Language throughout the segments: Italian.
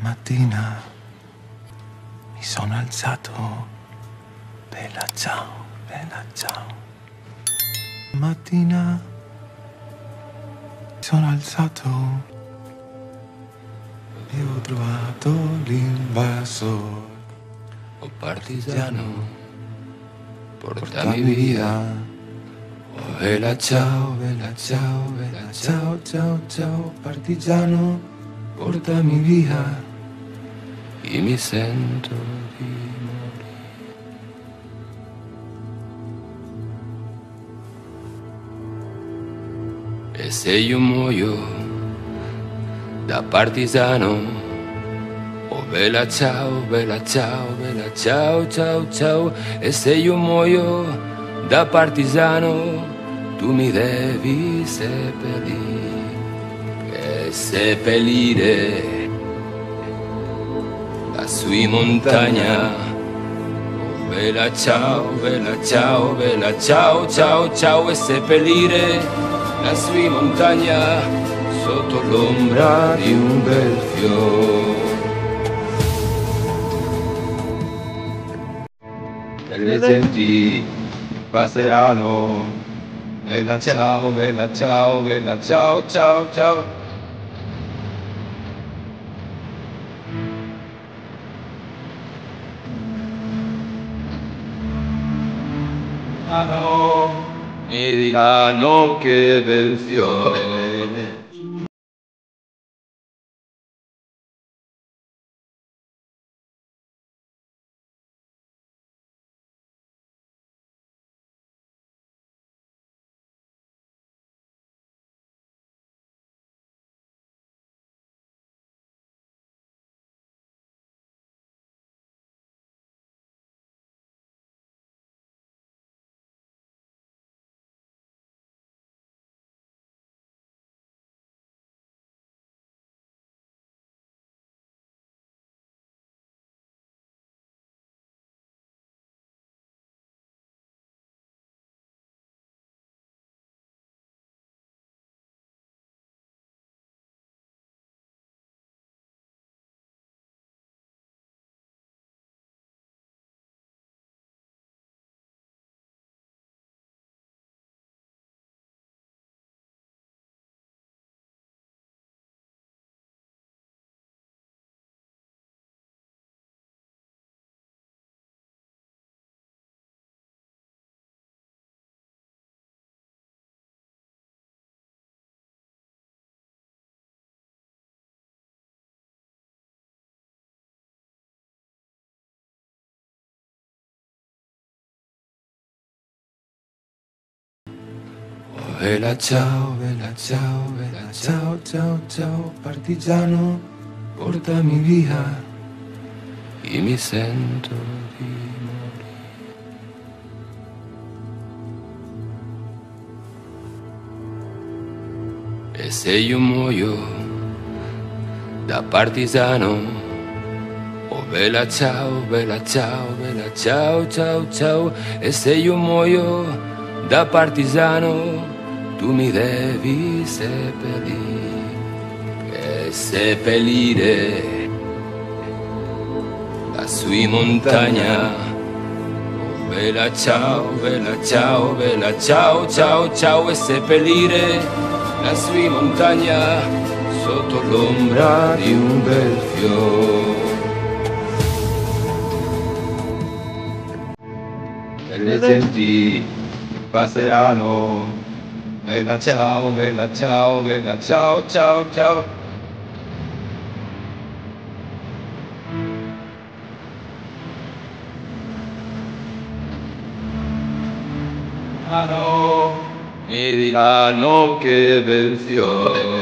mattina mi sono alzato. Bella ciao, bella ciao. Mattina mi sono alzato e ho trovato l'invasor. Oh partigiano, Portami via. Oh, bella ciao, bella ciao, bella ciao, ciao, ciao, partigiano, portami via. e mi sento di morire. E se io muoio da partigiano, oh bella ciao, bella ciao, bella ciao, ciao, ciao, e se io muoio da partigiano, tu mi devi seppellire, e seppellire lassù in montagna. Oh, bella ciao, bella ciao, bella ciao, ciao, ciao e seppellire lassù in montagna sotto l'ombra di un bel fiore. Le genti passeranno, bella ciao, bella ciao, bella ciao, ciao, ciao. Mi diranno che bel fiore. Bella ciao, bella ciao, bella ciao, ciao, ciao, partigiano, portami via. E mi sento di morire. E se io muoio da partigiano, oh bella ciao, bella ciao, bella ciao, ciao, ciao, e se io muoio da partigiano, tu mi devi seppellire, e seppellire lassù in montagna. Oh, bella ciao, bella ciao, bella ciao, ciao, ciao, e seppellire lassù in montagna sotto l'ombra di un bel fiore. Le genti passeranno, bella ciao, bella ciao, bella ciao, ciao, ciao. Mi diranno che bel fiore.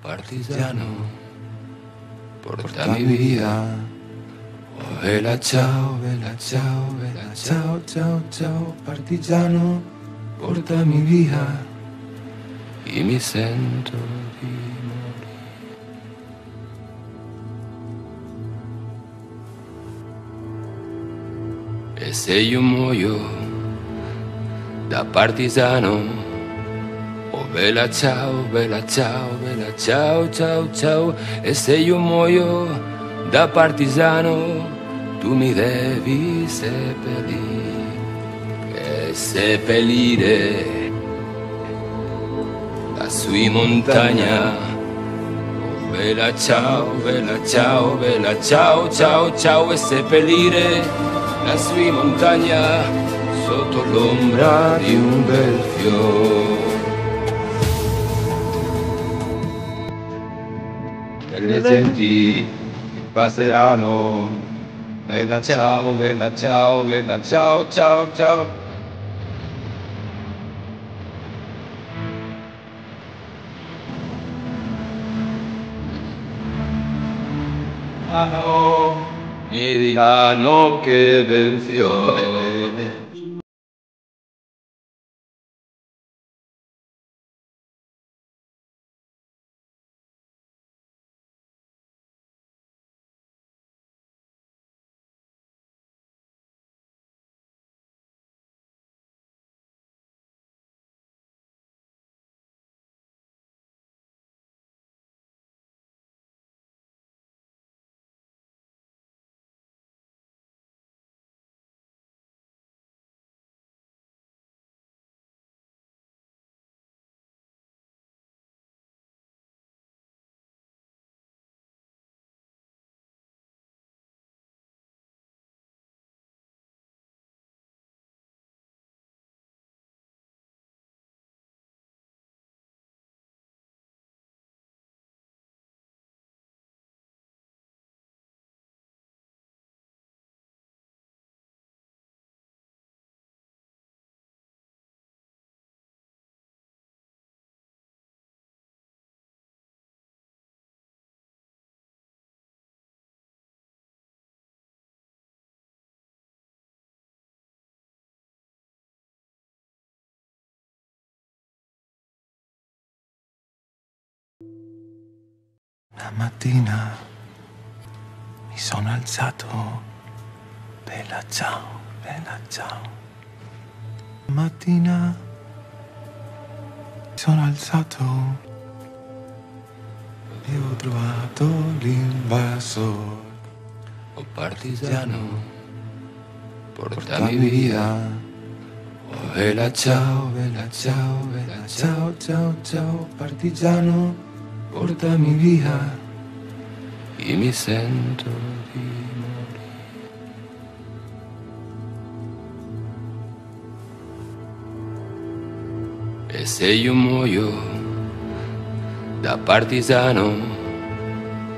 Partigiano, porta mi vida. Oh, vela ciao, vela ciao, vela ciao, ciao, ciao, partigiano, porta mi via e mi sento di morire. E se io muoio da partigiano, Oh bella ciao, bella ciao, bella ciao, ciao, ciao. E se io muoio da partigiano, tu mi devi seppellire. E seppellire lassù in montagna. Bella ciao, bella ciao, bella ciao, ciao, ciao. E seppellire lassù in montagna sotto l'ombra di un bel fiore. Le genti passeranno. Bella ciao, bella ciao, bella ciao, ciao, ciao. Ah no, mi diranno che bel fiore. Una mattina mi sono alzato, bella ciao, bella ciao. Mattina mi sono alzato e ho trovato l'invasore. Oh partigiano, portami via. Oh bella ciao, bella ciao, bella ciao, ciao, ciao, partigiano, portami via. E mi sento di morire. E se io muoio da partigiano,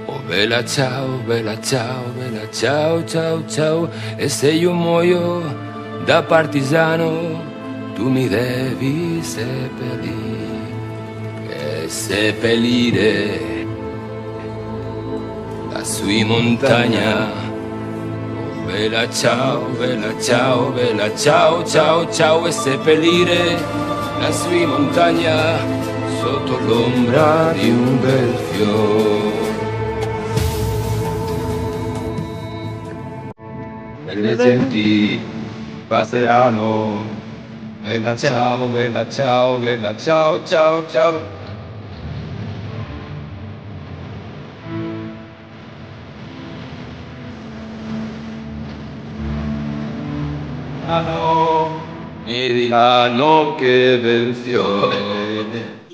oh bella ciao, bella ciao, bella ciao, ciao, ciao. E se io muoio da partigiano, tu mi devi seppellire. E seppellire lassù in montagna. Oh, bella ciao, bella ciao, bella ciao, ciao, ciao. E seppellire lassù in montagna sotto l'ombra di un bel fiore. le genti passeranno. Bella ciao, bella ciao, bella ciao, ciao, ciao. Ah no, mi diranno che bel fiore.